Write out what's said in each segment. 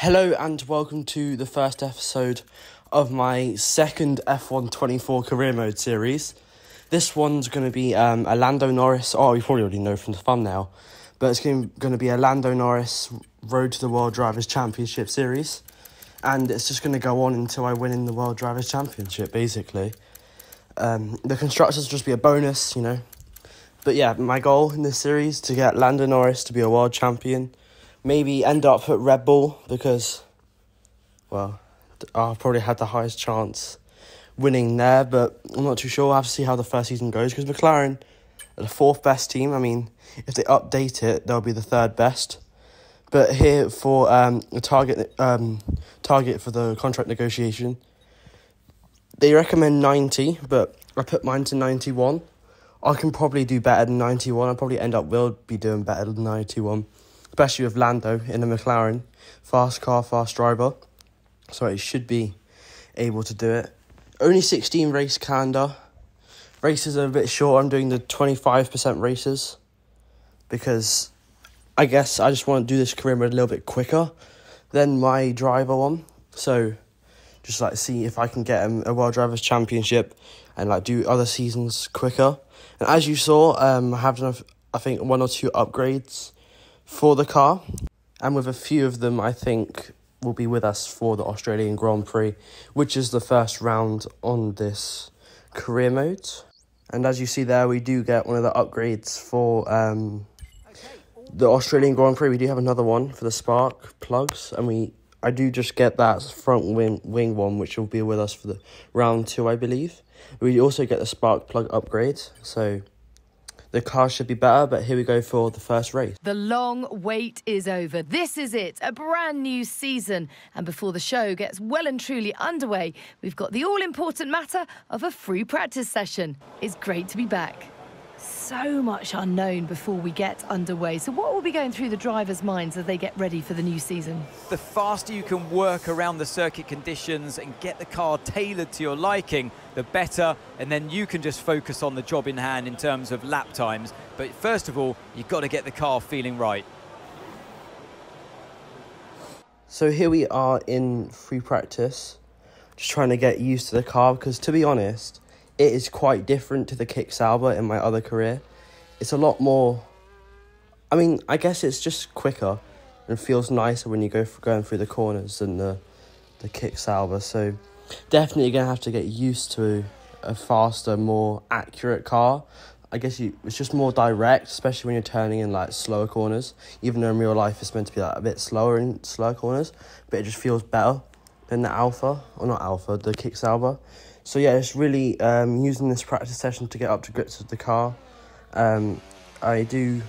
Hello and welcome to the first episode of my second F1 24 career mode series. This one's going to be um, a Lando Norris. Oh, you probably already know from the thumbnail, but it's going to be a Lando Norris Road to the World Drivers' Championship series, and it's just going to go on until I win in the World Drivers' Championship, basically. Um, the constructors will just be a bonus, you know. But yeah, my goal in this series to get Lando Norris to be a world champion maybe end up at Red Bull because, well, I've probably had the highest chance winning there, but I'm not too sure. I'll have to see how the first season goes because McLaren are the fourth best team. I mean, if they update it, they'll be the third best. But here for um, a target um, target for the contract negotiation, they recommend 90, but I put mine to 91. I can probably do better than 91. I probably end up will be doing better than 91 especially with Lando in a McLaren, fast car, fast driver. So it should be able to do it. Only 16 race calendar. Races are a bit short. I'm doing the 25% races because I guess I just want to do this career mode a little bit quicker than my driver one. So just like see if I can get a World Drivers Championship and like do other seasons quicker. And as you saw, um, I have done I think one or two upgrades for the car. And with a few of them, I think will be with us for the Australian Grand Prix, which is the first round on this career mode. And as you see there, we do get one of the upgrades for um, the Australian Grand Prix. We do have another one for the spark plugs, and we I do just get that front wing wing one, which will be with us for the round two, I believe. We also get the spark plug upgrade, so the car should be better, but here we go for the first race. The long wait is over. This is it, a brand new season. And before the show gets well and truly underway, we've got the all important matter of a free practice session. It's great to be back so much unknown before we get underway. So what will be going through the drivers' minds as they get ready for the new season? The faster you can work around the circuit conditions and get the car tailored to your liking, the better. And then you can just focus on the job in hand in terms of lap times. But first of all, you've got to get the car feeling right. So here we are in free practice, just trying to get used to the car because to be honest, it is quite different to the kick Sauber in my other career. It's a lot more. I mean, I guess it's just quicker and feels nicer when you go for going through the corners than the the kick Sauber. So definitely gonna have to get used to a faster, more accurate car. I guess you it's just more direct, especially when you're turning in like slower corners. Even though in real life it's meant to be like a bit slower in slower corners, but it just feels better than the Alpha or not Alpha, the kick Sauber. So yeah, it's really um, using this practice session to get up to grips with the car. Um, I do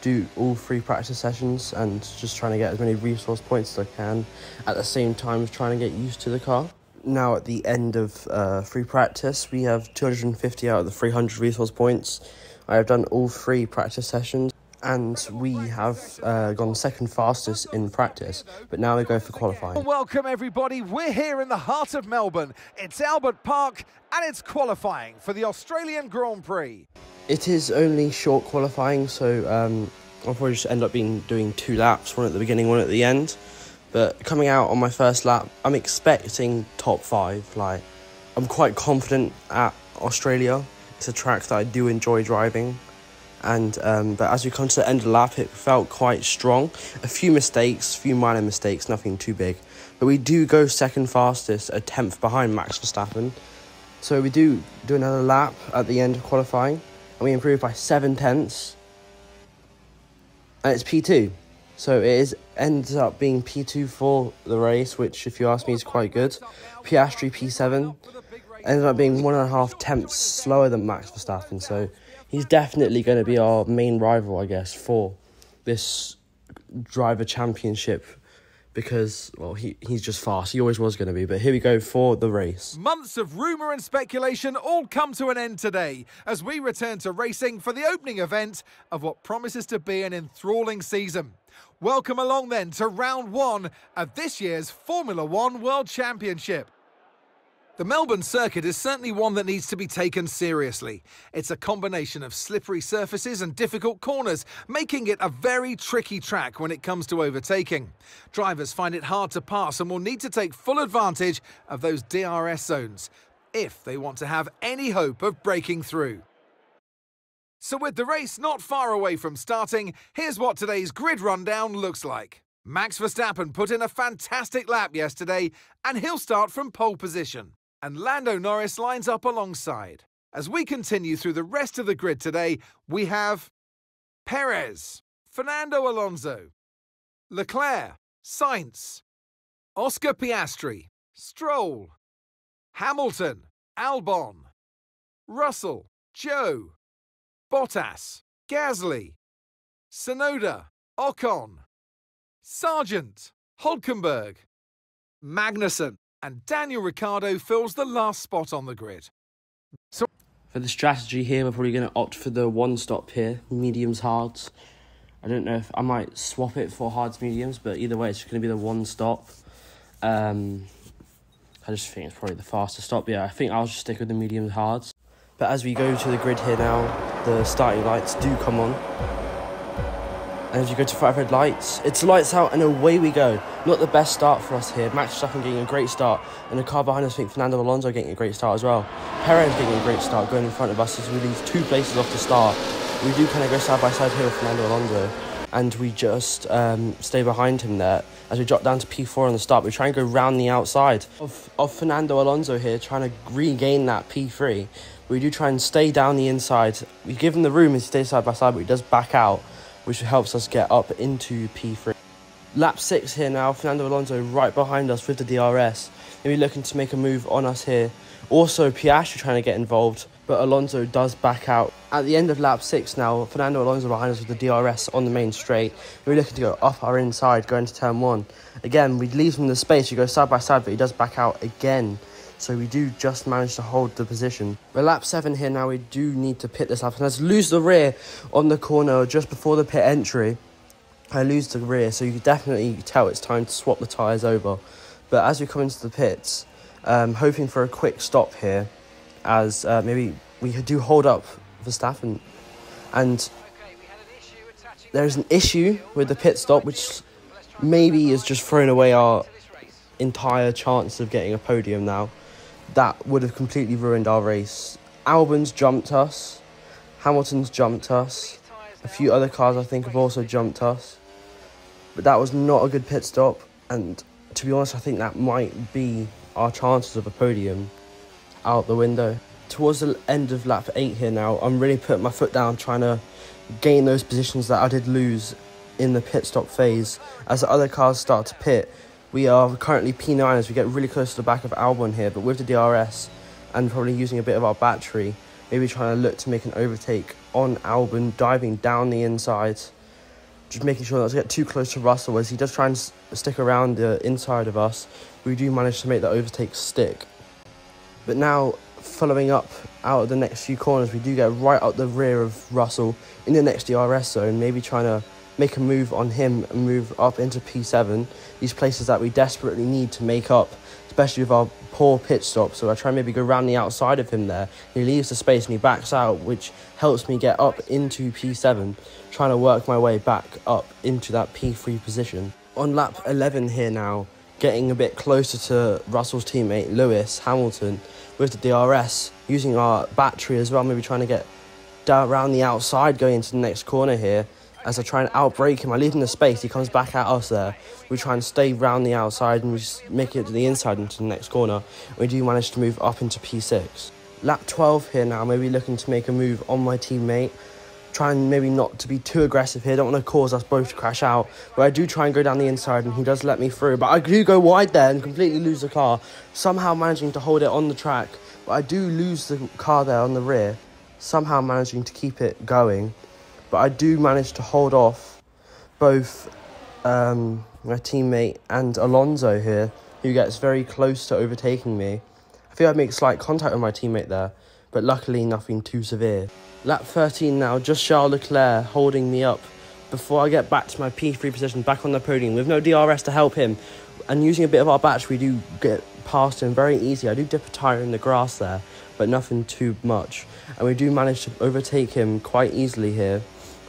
do all three practice sessions and just trying to get as many resource points as I can at the same time as trying to get used to the car. Now at the end of uh, free practice, we have 250 out of the 300 resource points. I have done all three practice sessions and we have uh, gone second fastest in practice, but now we go for qualifying. Welcome, everybody. We're here in the heart of Melbourne. It's Albert Park, and it's qualifying for the Australian Grand Prix. It is only short qualifying, so um, I'll probably just end up being doing two laps, one at the beginning, one at the end. But coming out on my first lap, I'm expecting top five. Like, I'm quite confident at Australia. It's a track that I do enjoy driving and um, but as we come to the end of the lap, it felt quite strong. A few mistakes, few minor mistakes, nothing too big. But we do go second fastest, a tenth behind Max Verstappen. So we do do another lap at the end of qualifying, and we improve by seven tenths. And it's P two, so it is ends up being P two for the race, which, if you ask me, is quite good. Piastri P seven ended up being one and a half tenths slower than Max Verstappen. So he's definitely going to be our main rival, I guess, for this driver championship because well he he's just fast. He always was going to be but here we go for the race. Months of rumor and speculation all come to an end today as we return to racing for the opening event of what promises to be an enthralling season. Welcome along then to round 1 of this year's Formula 1 World Championship The Melbourne circuit is certainly one that needs to be taken seriously. It's a combination of slippery surfaces and difficult corners, making it a very tricky track when it comes to overtaking. Drivers find it hard to pass and will need to take full advantage of those DRS zones if they want to have any hope of breaking through. So with the race not far away from starting, here's what today's grid rundown looks like. Max Verstappen put in a fantastic lap yesterday, and he'll start from pole position. And Lando Norris lines up alongside. As we continue through the rest of the grid today, we have Perez, Fernando Alonso, Leclerc, Sainz, Oscar Piastri, Stroll, Hamilton, Albon, Russell, Zhou, Bottas, Gasly, Tsunoda, Ocon, Sargeant, Hulkenberg, Magnussen, and Daniel Ricciardo fills the last spot on the grid. So for the strategy here, we're probably going to opt for the one stop here, mediums, hards. I don't know if I might swap it for hards, mediums, but either way, it's going to be the one stop. Um, I just think it's probably the faster stop. Yeah, I think I'll just stick with the mediums, hards. But as we go to the grid here now, the starting lights do come on. And as you go to five red lights, it's lights out and away we go. Not the best start for us here. Max Verstappen getting a great start, and the car behind us, I think Fernando Alonso getting a great start as well. Perez getting a great start, going in front of us as we leave two places off the start. We do kind of go side by side here with Fernando Alonso, and we just um, stay behind him there. As we drop down to P4 on the start, we try and go round the outside of, of Fernando Alonso here, trying to regain that P3 we do try and stay down the inside. We give him the room and stay side by side, but he does back out, which helps us get up into P3. Lap 6 here now, Fernando Alonso right behind us with the DRS. Maybe looking to make a move on us here. Also, Piastri trying to get involved, but Alonso does back out. At the end of lap 6 now, Fernando Alonso behind us with the DRS on the main straight. We're looking to go up our inside, going to turn 1. Again, we leave him the space, we go side by side, but he does back out again so we do just manage to hold the position. We're lap 7 here now, we do need to pit this up, and let's lose the rear on the corner just before the pit entry. I lose the rear, so you can definitely tell it's time to swap the tyres over. But as we come into the pits, um, hoping for a quick stop here, as uh, maybe we do hold up Verstappen, and and there's an issue with the pit stop, which maybe is just throwing away our entire chance of getting a podium now that would have completely ruined our race. Albon's jumped us, Hamilton's jumped us, a few other cars I think have also jumped us, but that was not a good pit stop. And to be honest, I think that might be our chances of a podium out the window. Towards the end of lap 8 here now, I'm really putting my foot down trying to gain those positions that I did lose in the pit stop phase as the other cars start to pit we are currently P9 as we get really close to the back of Albon here, but with the DRS and probably using a bit of our battery, maybe trying to look to make an overtake on Albon, diving down the inside, just making sure not to get too close to Russell as he does try and stick around the inside of us. We do manage to make the overtake stick. But now, following up out of the next few corners, we do get right up the rear of Russell in the next DRS zone, maybe trying to make a move on him and move up into P7. These places that we desperately need to make up, especially with our poor pit stop. So I try and maybe go around the outside of him there. He leaves the space and he backs out, which helps me get up into P7, trying to work my way back up into that P3 position. On lap 11 here now, getting a bit closer to Russell's teammate Lewis Hamilton with the DRS, using our battery as well, maybe trying to get down around the outside going into the next corner here as I try and outbreak him. I leave him the space, he comes back at us there. We try and stay round the outside and we make it to the inside into the next corner. We do manage to move up into P6. Lap 12 here now, maybe looking to make a move on my teammate. Trying maybe not to be too aggressive here, don't want to cause us both to crash out. But I do try and go down the inside and he does let me through. But I do go wide there and completely lose the car. Somehow managing to hold it on the track. But I do lose the car there on the rear. Somehow managing to keep it going but I do manage to hold off both um, my teammate and Alonso here, who gets very close to overtaking me. I feel I make slight contact with my teammate there, but luckily nothing too severe. Lap 13 now, just Charles Leclerc holding me up before I get back to my P3 position back on the podium with no DRS to help him. And using a bit of our battery, we do get past him very easy. I do dip a tyre in the grass there, but nothing too much. And we do manage to overtake him quite easily here.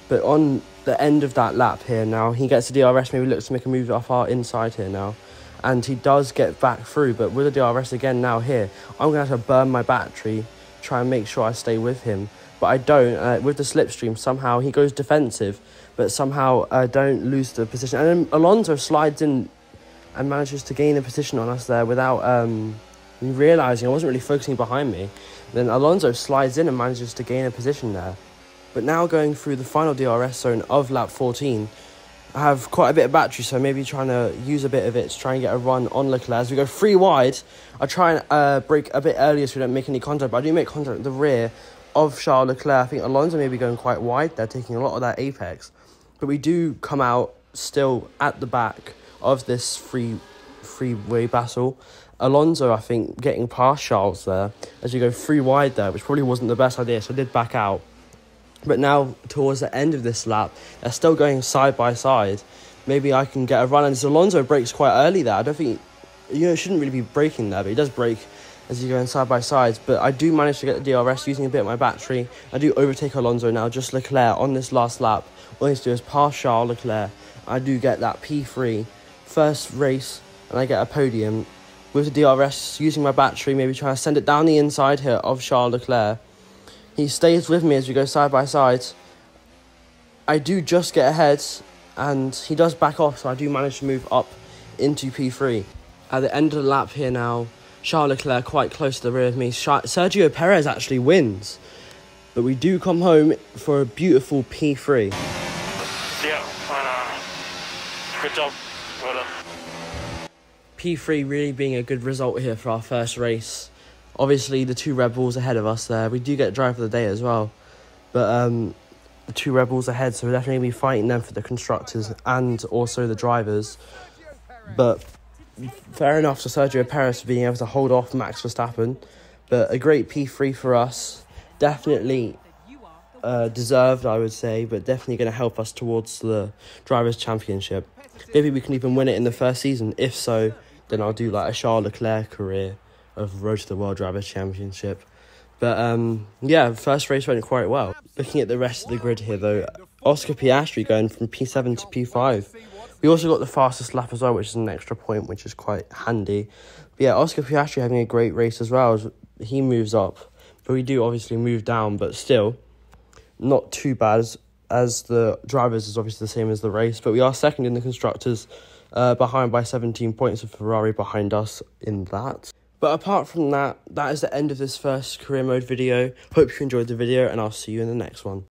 But on the end of that lap here now, he gets the DRS, maybe looks to make a move off our inside here now. And he does get back through, but with the DRS again now here, I'm going to have to burn my battery, try and make sure I stay with him. But I don't. Uh, with the slipstream, somehow he goes defensive, but somehow I uh, don't lose the position. And then Alonso slides in and manages to gain a position on us there without um, realising I wasn't really focusing behind me. Then Alonso slides in and manages to gain a position there. But now going through the final DRS zone of lap 14, I have quite a bit of battery, so maybe trying to use a bit of it to try and get a run on Leclerc. As we go three wide, I try and uh, break a bit earlier so we don't make any contact, but I do make contact at the rear of Charles Leclerc. I think Alonso may be going quite wide. They're taking a lot of that apex. But we do come out still at the back of this free freeway battle. Alonso, I think, getting past Charles there as you go three wide there, which probably wasn't the best idea, so I did back out. But now, towards the end of this lap, they're still going side by side. Maybe I can get a run. And Alonso breaks quite early there. I don't think, you know, shouldn't really be breaking there, but he does break as you go in side by side. But I do manage to get the DRS using a bit of my battery. I do overtake Alonso now, just Leclerc on this last lap. All I need to do is pass Charles Leclerc. I do get that P3 first race and I get a podium with the DRS using my battery, maybe trying to send it down the inside here of Charles Leclerc. He stays with me as we go side by side. I do just get ahead and he does back off, so I do manage to move up into P3. At the end of the lap here now, Charles Leclerc quite close to the rear of me. Sergio Perez actually wins, but we do come home for a beautiful P3. Yeah, uh, good job. Well. P3 really being a good result here for our first race. Obviously, the two Red Bulls ahead of us there. We do get driver of the day as well. But um, the two Red Bulls ahead, so we're definitely be fighting them for the constructors and also the drivers. But fair enough to Sergio Perez for being able to hold off Max Verstappen. But a great P3 for us. Definitely uh, deserved, I would say, but definitely going to help us towards the Drivers' Championship. Maybe we can even win it in the first season. If so, then I'll do like a Charles Leclerc career of Road to the World Drivers' Championship. But um, yeah, first race went quite well. Looking at the rest of the grid here, though, Oscar Piastri going from P7 to P5. We also got the fastest lap as well, which is an extra point, which is quite handy. But yeah, Oscar Piastri having a great race as well. He moves up, but we do obviously move down, but still not too bad as, as the drivers is obviously the same as the race. But we are second in the constructors, uh, behind by 17 points of Ferrari behind us in that. But apart from that, that is the end of this first career mode video. Hope you enjoyed the video and I'll see you in the next one.